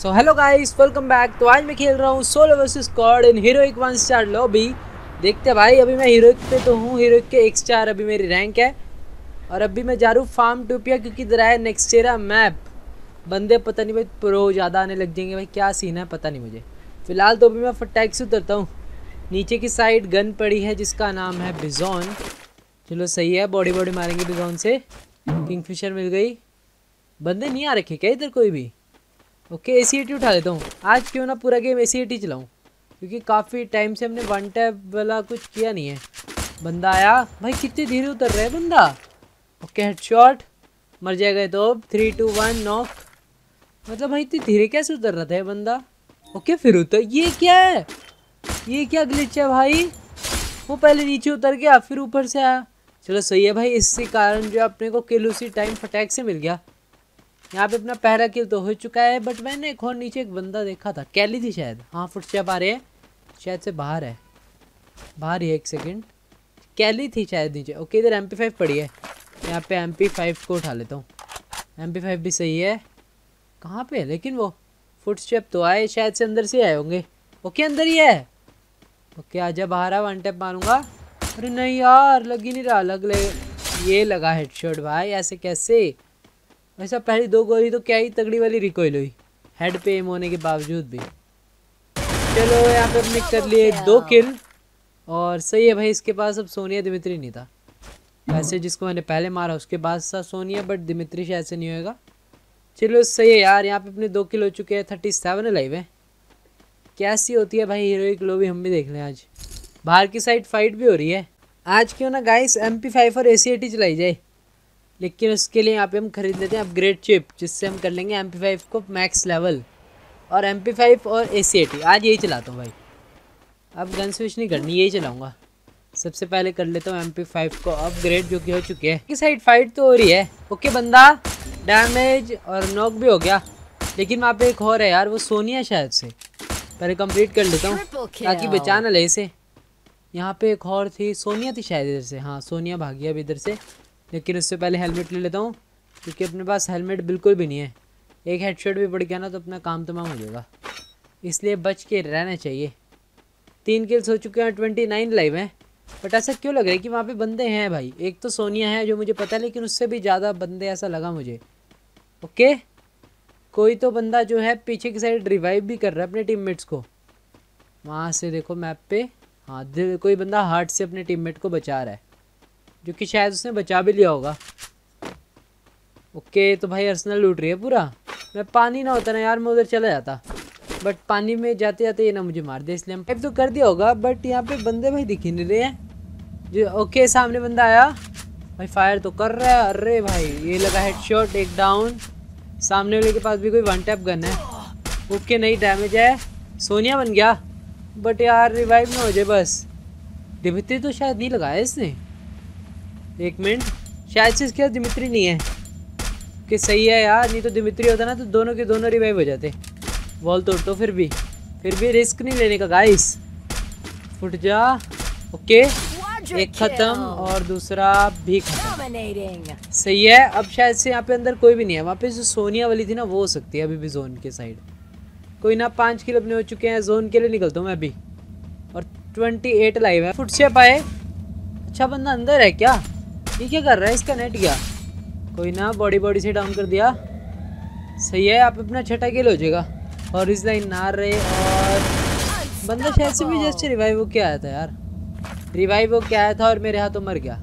So hello guys welcome back तो आज मैं खेल रहा हूँ solo versus squad in heroic one star lobby देखते भाई, अभी मैं हीरोइक पे तो हूँ हीरोइक के एक स्टार अभी मेरी रैंक है। और अभी मैं जा रहा हूँ फार्म टूपिया क्योंकि इधर है नेक्स्टेरा मैप बंदे पता नहीं भाई प्रो ज़्यादा आने लग जाएँगे भाई, क्या सीन है पता नहीं मुझे। फ़िलहाल तो अभी मैं फटैक से उतरता हूँ। नीचे की साइड गन पड़ी है जिसका नाम है बिजॉन चलो सही है बॉडी बॉडी मारेंगे बिजॉन से। किंगफिशर मिल गई। बंदे नहीं आ रखे क्या इधर कोई भी? ओके ए सी उठा लेता हूँ। आज क्यों ना पूरा गेम ए सी चलाऊँ? क्योंकि काफ़ी टाइम से हमने वन टैप वाला कुछ किया नहीं है। बंदा आया, भाई, कितनी धीरे उतर रहा है बंदा? ओके हेड शॉट मर जाएगा तो थ्री टू वन नॉक मतलब भाई, इतनी धीरे कैसे उतर रहा था बंदा? ओके फिर उतर। ये क्या है? ये क्या ग्लिच है भाई? वो पहले नीचे उतर गया, फिर ऊपर से आया। चलो, सही है भाई इसी कारण जो अपने को किल उसी टाइम फटैक से मिल गया। यहाँ पे अपना पहला किल तो हो चुका है बट मैंने एक और नीचे एक बंदा देखा था, कैली थी शायद। हाँ फुटस्टेप आ रहे हैं। शायद से बाहर है। बाहर ही एक सेकेंड कैली थी शायद नीचे। ओके, इधर एम पी पड़ी है। यहाँ पे एम पी को उठा लेता हूँ। एम पी भी सही है। कहाँ पे है? लेकिन वो फुट स्टेप तो आए, शायद से अंदर से आए होंगे। ओके, अंदर ही है। ओके, आजा बाहर आ वन टैप मारूँगा। अरे नहीं यार, लग ही नहीं रहा। लग ले, ये लगा हेडशॉट भाई, ऐसे कैसे? वैसा पहली दो गोली तो क्या ही तगड़ी वाली रिकॉइल हुई। हेड पे एम होने के बावजूद भी। चलो यहाँ पे अपने कर लिए दो किल और सही है भाई इसके पास अब सोनिया दिमित्री नहीं था। वैसे जिसको मैंने पहले मारा उसके पास था सोनिया बट दिमित्री शायद से नहीं होएगा। चलो सही है यार यहाँ पे अपने दो किल हो चुके हैं थर्टी सेवन लाइव है। कैसी होती है भाई हीरोइक लो भी हम भी देख लें आज। बाहर की साइड फाइट भी हो रही है। आज क्यों ना गाइस एम पी फाइव और ए सी चलाई जाए। लेकिन उसके लिए यहाँ पे हम खरीद लेते हैं अपग्रेड चिप जिससे हम कर लेंगे एम को मैक्स लेवल और एम और ए आज यही चलाता हूँ भाई। अब गन स्विच नहीं करनी यही चलाऊँगा। सबसे पहले कर लेता हूँ एम पी फाइव को अपग्रेड जो कि हो चुके हैं। की साइड फाइट तो हो रही है। ओके बंदा डैमेज और नॉक भी हो गया। लेकिन वहाँ पे एक और है यार वो सोनिया शायद से। पहले कंप्लीट कर लेता हूँ ताकि बचा ना ले इसे। यहाँ पे एक और थी सोनिया थी शायद इधर से। हाँ सोनिया भागी अब इधर से। लेकिन उससे पहले हेलमेट ले लेता हूँ, क्योंकि अपने पास हेलमेट बिल्कुल भी नहीं है। एक हेडशॉट भी पड़ गया ना तो अपना काम तमाम हो जाएगा। इसलिए बच के रहना चाहिए। तीन किल्स हो चुके हैं ट्वेंटी नाइन लाइव हैं। बट ऐसा क्यों लग रहा है कि वहाँ पे बंदे हैं भाई? एक तो सोनिया है जो मुझे पता है, लेकिन उससे भी ज़्यादा बंदे ऐसा लगा मुझे। ओके? कोई तो बंदा जो है पीछे की साइड रिवाइव भी कर रहा है अपने टीममेट्स को। वहाँ से देखो मैप पे। हाँ कोई बंदा हार्ट से अपने टीममेट को बचा रहा है। जो कि शायद उसने बचा भी लिया होगा। ओके तो भाई अर्सनल लूट रही है पूरा। मैं पानी ना होता ना यार, मैं उधर चला जाता। बट पानी में जाते जाते ये ना मुझे मार दे, इसलिए हम तो कर दिया होगा बट यहाँ पे बंदे भाई दिख ही नहीं रहे हैं। जो, ओके, सामने बंदा आया। भाई फायर तो कर रहा है, अरे भाई, ये लगा हेडशॉट एक डाउन सामने वाले के पास भी कोई वन टैप गन है। ओके, नहीं डैमेज है। सोनिया बन गया। बट यार रिवाइव ना हो जाए बस। दिमित्री तो शायद नहीं लगाया इसने। एक मिनट। शायद से इसके दिमित्री नहीं है। कि सही है यार नहीं तो दिमित्री होता ना तो दोनों के दोनों रिवाइव हो जाते। वॉल तोड़ तो फिर भी। फिर भी रिस्क नहीं लेने का गाइस फुट जा। ओके। एक खत्म और दूसरा भी खत्म। सही है। अब शायद से यहाँ पे अंदर कोई भी नहीं है। वहाँ पे जो सोनिया वाली थी ना वो हो सकती है अभी भी जोन के साइड कोई ना पाँच किलो अपने हो चुके हैं। जोन के लिए निकलता हूँ मैं अभी। और ट्वेंटी एट लाइव है। फुट से आए अच्छा बंदा अंदर है क्या? ये क्या कर रहा है इसका नेट गया कोई ना बॉडी बॉडी से डाउन कर दिया। सही है आप अपना छठा किल हो जाएगा। और इस लाइन नार रहे और बंदा शायद से भी जस्ट रिवाइव हो के आया था यार। रिवाइव हो के आया था और मेरे हाथों मर गया।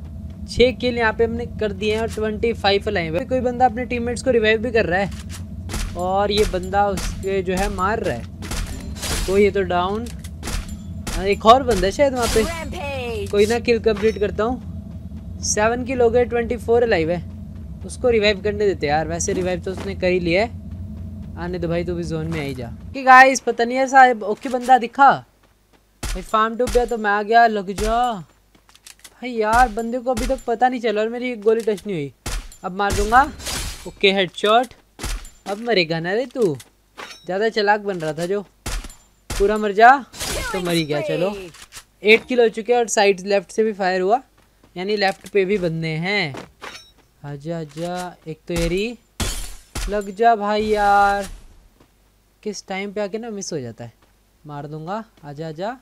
छः किल यहाँ पे हमने कर दिए हैं और ट्वेंटी फाइव लाइन कोई बंदा अपने टीममेट्स को रिवाइव भी कर रहा है। और ये बंदा उसके जो है मार रहा है। कोई ये तो डाउन एक और बंदा शायद वहाँ पे। कोई ना किल कंप्लीट करता हूँ। सेवन किल हो गए ट्वेंटी फोर लाइव है। उसको रिवाइव करने देते यार। वैसे रिवाइव तो उसने कर ही लिया है। आने दो भाई, तू भी जोन में आई जा। कि गाइस पता नहीं है साहब ओके बंदा दिखा। भाई फार्म टूब गया तो मैं आ गया, लग जा। भाई यार, बंदे को अभी तक पता नहीं चला और मेरी गोली टच नहीं हुई। अब मार दूँगा। ओके हेडशॉट अब मरेगा ना रे तू। ज़्यादा चलाक बन रहा था जो। पूरा मर जा तो मरी गया, चलो। एट किल हो चुके और साइड लेफ़्ट से भी फायर हुआ। यानी लेफ़्ट पे भी बंदे हैं। आजा आजा, एक तो एरी लग जा भाई यार। किस टाइम पे आके ना मिस हो जाता है। मार दूँगा। आजा आजा।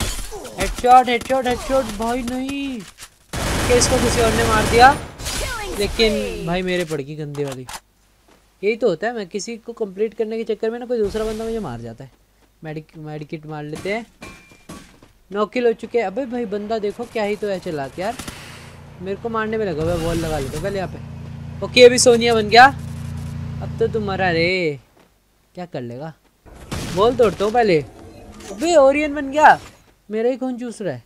हेडशॉट हेडशॉट हेडशॉट भाई नहीं। इसको किसी और ने मार दिया। लेकिन भाई मेरे पड़ गई गंदी वाली। यही तो होता है। मैं किसी को कंप्लीट करने के चक्कर में ना कोई दूसरा बंदा मुझे मार जाता है। मेडिक मेडिकेट मार लेते हैं। नौ किल हो चुके हैं। अबे भाई बंदा देखो क्या ही तो है। चला के यार। मेरे को मारने में लगा बॉल लगा लेते पहले यहाँ पे। ओके अभी सोनिया बन गया। अब तो तुम मरा रे। क्या कर लेगा? बॉल तोड़ता हूँ पहले। अबे ओरियन बन गया। मेरा ही कौन चूस रहा है।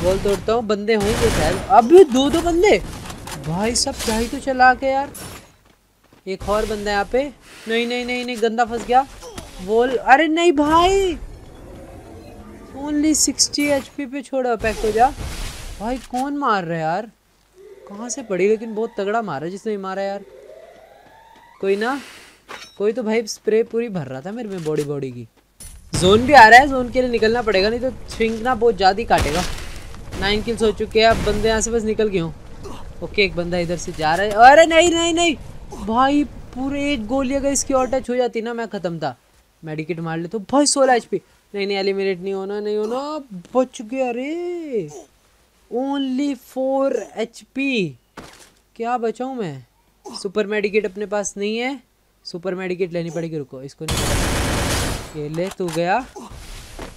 बॉल तोड़ता हूँ, बंदे होंगे शायद। अभी दो दो बंदे। भाई सब ही तो चला के यार। एक और बंदा यहाँ पे। नहीं नहीं नहीं नहीं, गंदा फंस गया। बोल अरे नहीं भाई। ओनली सिक्सटी एच पे छोड़ा पैक हो जा। भाई, कौन मार रहा है यार? कहाँ से पड़ी? लेकिन बहुत तगड़ा मारा जिसने मारा यार। कोई ना, कोई तो भाई स्प्रे पूरी भर रहा था मेरे में बॉडी बॉडी की। जोन भी आ रहा है जोन के लिए निकलना पड़ेगा, नहीं तो स्विंग ना बहुत ज़्यादा ही काटेगा। नाइन किल्स हो चुके हैं, अब बंदे यहाँ से बस निकल गए हूँ। ओके एक बंदा इधर से जा रहा है। अरे नहीं नहीं नहीं! भाई, पूरे एक गोली अगर इसकी और टच हो जाती ना, मैं ख़त्म था। मेडिकेट मार ले तो। भाई, सोलह एच नहीं नहीं एलिमिनेट नहीं होना नहीं होना। बच गया अरे ओनली फोर एच पी क्या बचाऊँ मैं? सुपर मेडिकेट अपने पास नहीं है। सुपर मेडिकेट लेनी पड़ेगी, रुको, इसको नहीं ये ले, तू गया।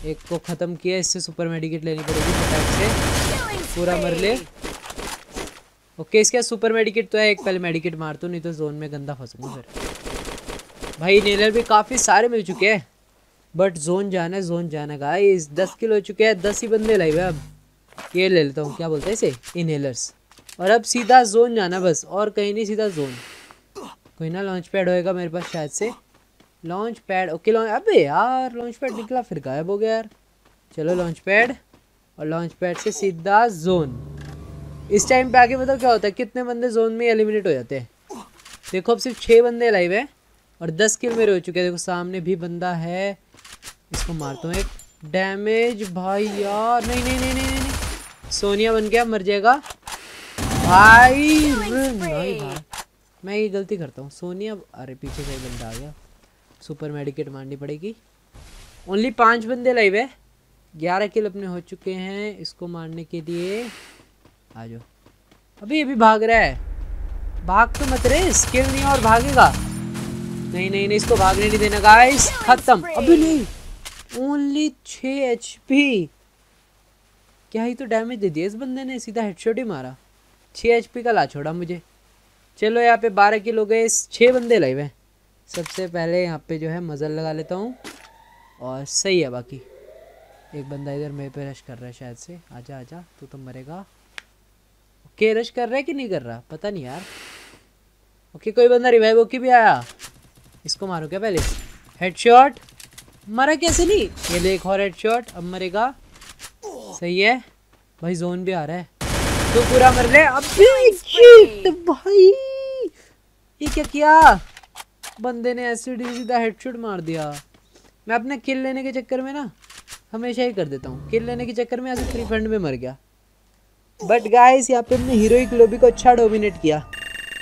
एक को ख़त्म किया, इससे सुपर मेडिकेट लेनी पड़ेगी फटाक से। पूरा मर ले। ओके, इसके बाद सुपर मेडिकेट तो है, एक पहले मेडिकेट मार तो नहीं तो जोन में गंदा फंसूँगा फिर। भाई, नेलर भी काफ़ी सारे मिल चुके हैं। बट जोन जाना है, जोन जाना गाइस दस किलो हो चुके हैं, दस ही बंदे लाइव है अब। ये ले लेता हूँ, क्या बोलते हैं इसे? इनहेलर्स और अब सीधा जोन जाना बस, और कहीं नहीं, सीधा जोन कोई ना लॉन्च पैड होएगा मेरे पास शायद से। लॉन्च पैड ओके लॉन्च अबे यार लॉन्च पैड निकला, फिर गायब हो गया यार। चलो लॉन्च पैड और लॉन्च पैड से सीधा जोन इस टाइम पे आगे बताओ क्या होता है, कितने बंदे जोन में एलिमिनेट हो जाते हैं? देखो, अब सिर्फ़ छः बंदे लाइव है, और दस किल मेरे हो चुके हैं। देखो, सामने भी बंदा है। इसको मारता हूँ एक। डैमेज भाई यार नहीं नहीं नहीं नहीं नहीं। सोनिया बन गया मर जाएगा। भाई नहीं भाई मैं ये गलती करता हूँ। सोनिया अरे पीछे से बंदा आ गया। सुपर मेडिकेट मारनी पड़ेगी। ओनली पाँच बंदे लाइव है। ग्यारह किल अपने हो चुके हैं इसको मारने के लिए। आ जाओ। अभी अभी भाग रहा है। भाग तो मत रे स्किल नहीं और भागेगा। नहीं नहीं नहीं इसको भागने नहीं देना गाइस खत्म। अभी नहीं। ओनली छ एच पी क्या ही तो डैमेज दे दिया इस बंदे ने, सीधा हेडशॉट ही मारा। छः एच का ला छोड़ा मुझे। चलो यहाँ पे बारह किलो गए छः बंदे लाइव हैं सबसे पहले यहाँ पे जो है मज़ल लगा लेता हूँ। और सही है बाकी। एक बंदा इधर मेरे पे रश कर रहा है शायद से। आजा आजा, तू तो मरेगा। ओके रश कर रहा है कि नहीं कर रहा? पता नहीं यार। ओके कोई बंदा रिवाइव होके भी आया। इसको मारो क्या पहले? हेडशॉट मरा कैसे नहीं? ये एक और हेडशॉट अब मरेगा। सही है। भाई जोन भी आ रहा है। तो पूरा मर ले। अबे भाई। ये क्या किया? बंदे ने ऐसे सीधा हेडशॉट मार दिया। मैं अपने किल लेने के चक्कर में ना हमेशा ही कर देता हूँ। किल लेने के चक्कर में ऐसे फ्री फंड में मर गया। बट गाइस यहाँ पे हमने हीरोइक लॉबी को अच्छा डोमिनेट किया।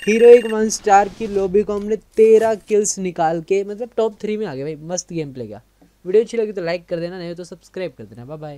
हीरोइक वन स्टार की लॉबी को हमने तेरह किल्स निकाल के मतलब टॉप थ्री में आ गए भाई। मस्त गेम प्ले गया वीडियो अच्छी लगी तो लाइक कर देना नहीं तो सब्सक्राइब कर देना। Bye bye